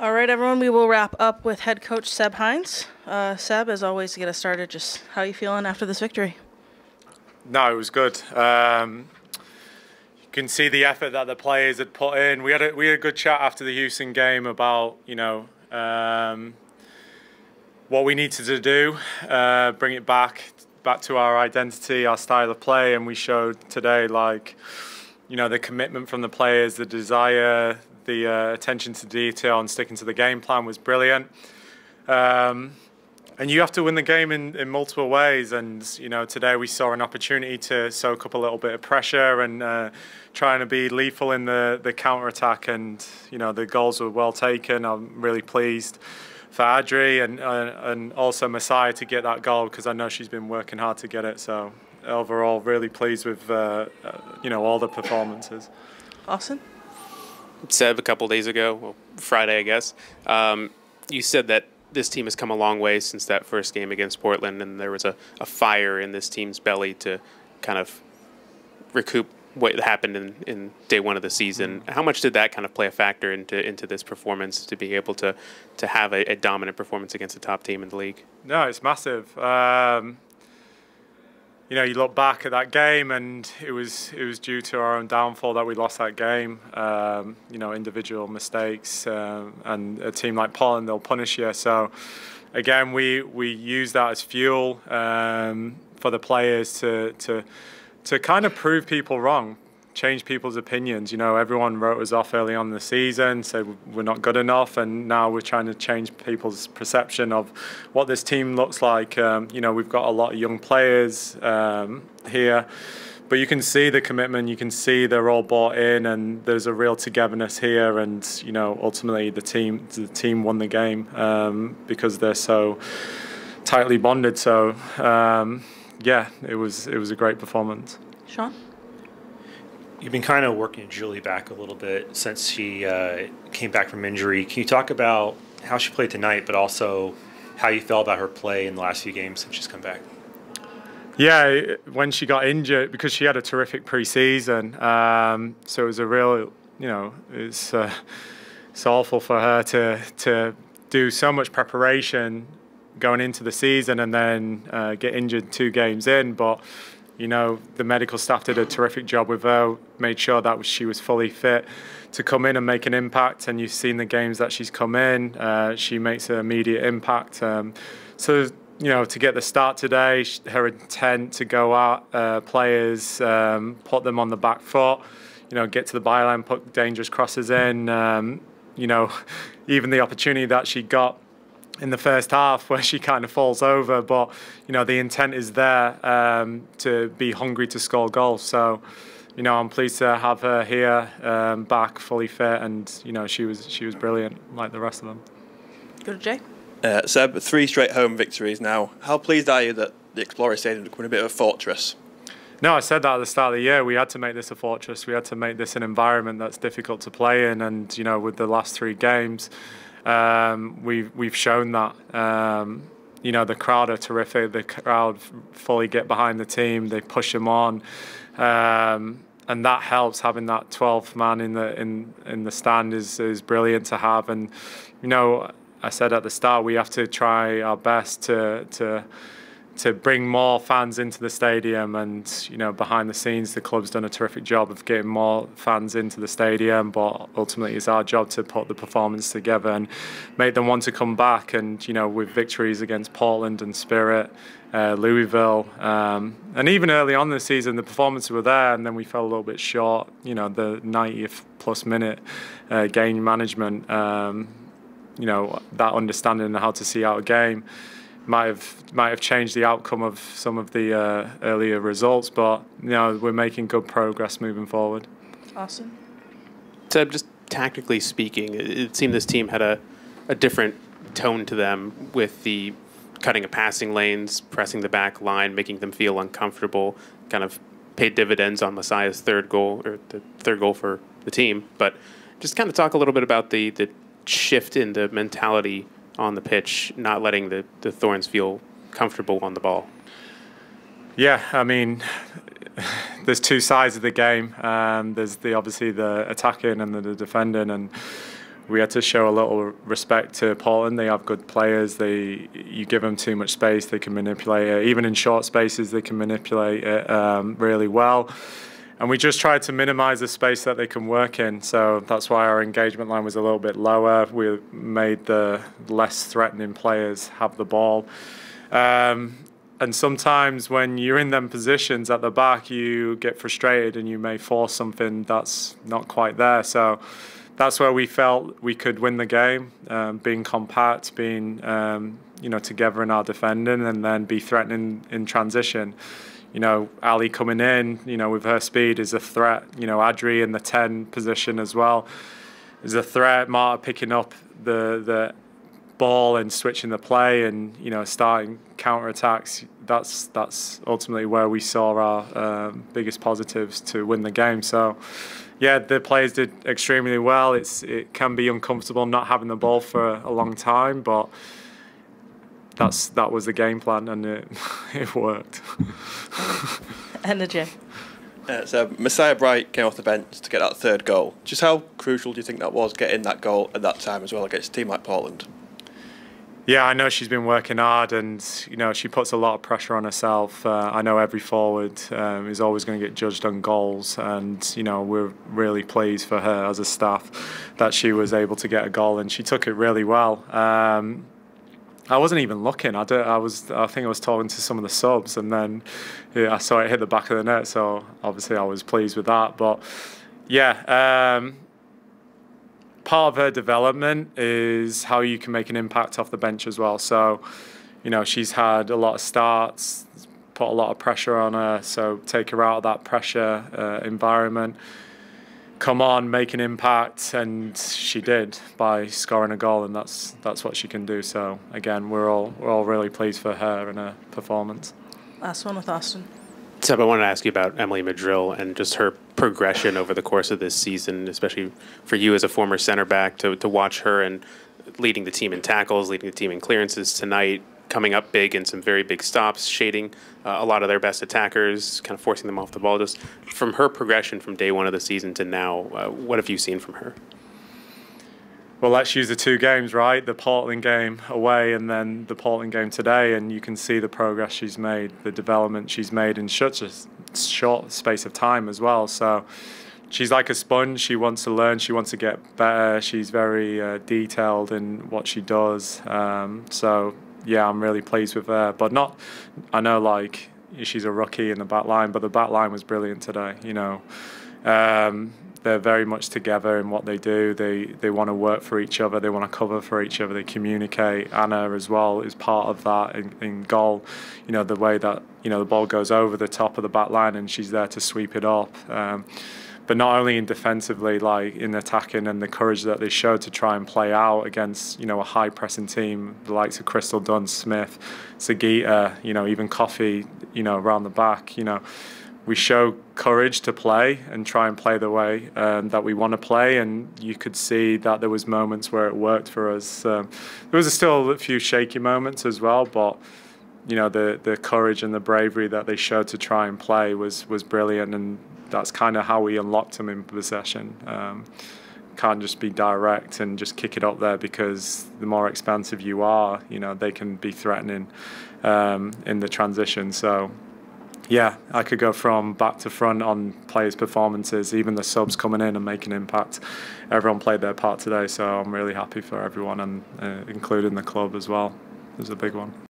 All right, everyone, we will wrap up with head coach Seb Hines. Uh, Seb, as always, to get us started, just how you feeling after this victory? No, it was good. Um, you can see the effort that the players had put in. We had a, we had a good chat after the Houston game about you know um, what we needed to do, uh, bring it back back to our identity, our style of play, and we showed today like you know the commitment from the players, the desire, the uh, attention to detail, and sticking to the game plan was brilliant. Um, and you have to win the game in, in multiple ways. And you know, today we saw an opportunity to soak up a little bit of pressure and uh, trying to be lethal in the the counter attack. And you know, the goals were well taken. I'm really pleased for Adri and uh, and also Messiah to get that goal because I know she's been working hard to get it. So overall, really pleased with uh, uh you know all the performances. Austin. Seb, a couple days ago, well, Friday, I guess, um, you said that this team has come a long way since that first game against Portland, and there was a, a fire in this team's belly to kind of recoup what happened in, in day one of the season. Mm-hmm. How much did that kind of play a factor into into this performance to be able to to have a, a dominant performance against a top team in the league? No, it's massive. Um, you know, you look back at that game, and it was it was due to our own downfall that we lost that game. Um, you know, individual mistakes, um, and a team like Portland, they'll punish you. So, again, we we use that as fuel um, for the players to to to kind of prove people wrong change people's opinions. You know, everyone wrote us off early on the season, said we're not good enough, and now we're trying to change people's perception of what this team looks like. Um, you know, we've got a lot of young players um, here. But you can see the commitment. You can see they're all bought in, and there's a real togetherness here. And you know, ultimately, the team the team won the game um, because they're so tightly bonded. So, um, yeah, it was it was a great performance. Sean you've been kind of working Julie back a little bit since she uh, came back from injury. Can you talk about how she played tonight, but also how you felt about her play in the last few games since she's come back? Yeah, when she got injured, because she had a terrific preseason, um, so it was a real, you know, it's uh, it's awful for her to to do so much preparation going into the season and then uh, get injured two games in, but you know, the medical staff did a terrific job with her, made sure that she was fully fit to come in and make an impact. And you've seen the games that she's come in, uh, she makes an immediate impact. Um, so, you know, to get the start today, her intent to go out uh, players, um, put them on the back foot, you know, get to the byline, put dangerous crosses in. Um, you know, even the opportunity that she got in the first half where she kind of falls over, but you know the intent is there um, to be hungry to score goals. So, you know, I'm pleased to have her here um, back fully fit, and you know she was she was brilliant like the rest of them. Go to Jay. Uh, Seb, three straight home victories now. How pleased are you that the Exploria Stadium is becoming a bit of a fortress? No, I said that at the start of the year. We had to make this a fortress. We had to make this an environment that's difficult to play in, and you know, with the last three games um, we've we've shown that. Um, you know the crowd are terrific. The crowd fully get behind the team. They push them on, um, and that helps. Having that 12th man in the in in the stand is is brilliant to have. And you know, I said at the start we have to try our best to to to bring more fans into the stadium and you know behind the scenes the club's done a terrific job of getting more fans into the stadium but ultimately it's our job to put the performance together and make them want to come back. And you know with victories against Portland and Spirit uh, Louisville um, and even early on the season the performances were there and then we fell a little bit short you know the 90th plus minute uh, game management um, you know that understanding of how to see out a game might have might have changed the outcome of some of the uh, earlier results, but you know we're making good progress moving forward. Awesome. So just tactically speaking, it seemed this team had a, a different tone to them with the cutting of passing lanes, pressing the back line, making them feel uncomfortable, kind of paid dividends on Messiah's third goal or the third goal for the team. But just kind of talk a little bit about the the shift in the mentality on the pitch, not letting the, the Thorns feel comfortable on the ball? Yeah, I mean, there's two sides of the game. Um, there's the obviously the attacking and the, the defending, and we had to show a little respect to Portland. They have good players. They you give them too much space, they can manipulate it. Even in short spaces, they can manipulate it um, really well. And we just tried to minimise the space that they can work in. So that's why our engagement line was a little bit lower. We made the less threatening players have the ball. Um, and sometimes when you're in them positions at the back, you get frustrated and you may force something that's not quite there. So that's where we felt we could win the game, um, being compact, being um, you know together in our defending, and then be threatening in transition. You know, Ali coming in, you know, with her speed is a threat. You know, Adri in the ten position as well is a threat. Marta picking up the the ball and switching the play and you know starting counter attacks. That's that's ultimately where we saw our um, biggest positives to win the game. So yeah, the players did extremely well. It's it can be uncomfortable not having the ball for a long time, but that's that was the game plan and it it worked. Energy. the gym. Uh, so Messiah Bright came off the bench to get that third goal. Just how crucial do you think that was getting that goal at that time as well against a team like Portland? Yeah, I know she's been working hard, and you know she puts a lot of pressure on herself. Uh, I know every forward um, is always going to get judged on goals, and you know we're really pleased for her as a staff that she was able to get a goal, and she took it really well. Um, I wasn't even looking. I, I was. I think I was talking to some of the subs, and then yeah, I saw it hit the back of the net. So obviously, I was pleased with that. But yeah. Um, part of her development is how you can make an impact off the bench as well. So, you know, she's had a lot of starts, put a lot of pressure on her. So take her out of that pressure uh, environment. Come on, make an impact, and she did by scoring a goal, and that's that's what she can do. So again, we're all we're all really pleased for her and her performance. Last one with Austin. Seb, I wanted to ask you about Emily Madril and just her progression over the course of this season, especially for you as a former center back to, to watch her and leading the team in tackles, leading the team in clearances tonight, coming up big in some very big stops, shading uh, a lot of their best attackers, kind of forcing them off the ball. Just from her progression from day one of the season to now, uh, what have you seen from her? Well, let's use the two games, right? The Portland game away and then the Portland game today, and you can see the progress she's made, the development she's made in such a short space of time as well. So she's like a sponge. She wants to learn. She wants to get better. She's very uh, detailed in what she does. Um, so yeah, I'm really pleased with her. But not, I know like she's a rookie in the back line, but the back line was brilliant today. You know. Um, they're very much together in what they do. They they want to work for each other. They want to cover for each other. They communicate. Anna as well is part of that in, in goal. You know the way that you know the ball goes over the top of the back line and she's there to sweep it up. Um, but not only in defensively, like in attacking and the courage that they showed to try and play out against, you know, a high pressing team, the likes of Crystal Dunn, Smith, Sugita, you know, even Coffey, you know, around the back, you know we show courage to play and try and play the way um, that we want to play. And you could see that there was moments where it worked for us. Um, there was still a few shaky moments as well, but you know the the courage and the bravery that they showed to try and play was was brilliant, and that's kind of how we unlocked them in possession. Um, can't just be direct and just kick it up there because the more expansive you are, you know they can be threatening um, in the transition. So yeah, I could go from back to front on players' performances, even the subs coming in and making impact. Everyone played their part today, so I'm really happy for everyone and uh, including the club as well. It was a big one.